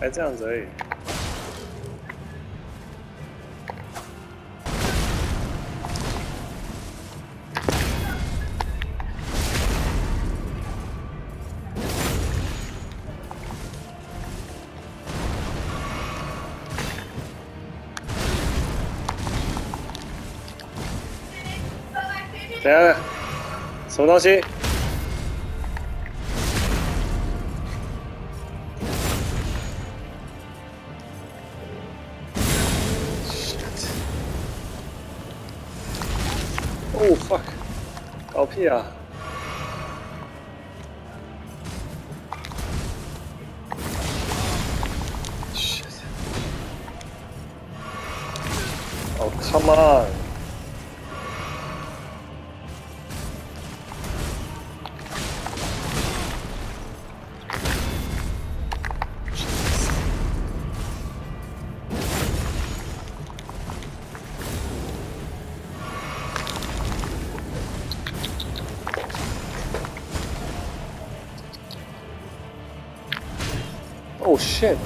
才这样子而已。等下，什么东西 Oh, fuck. Up here. Shit. Oh, come on. on！Oh shit.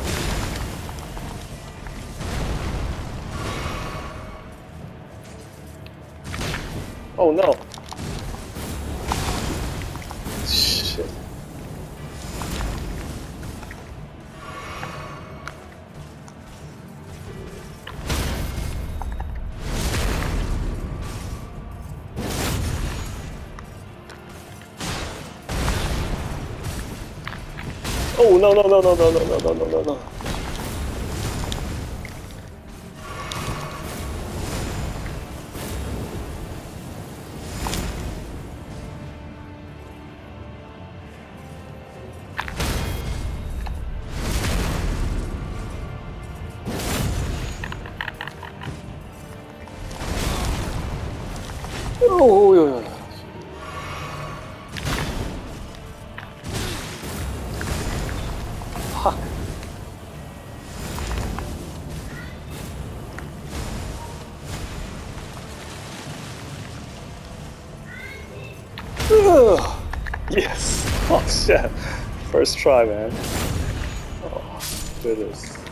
Oh no. Shit. Oh no no no no no no no no no no. Oh, yeah. Fuck. Yes. Oh shit. First try, man. Oh, goodness.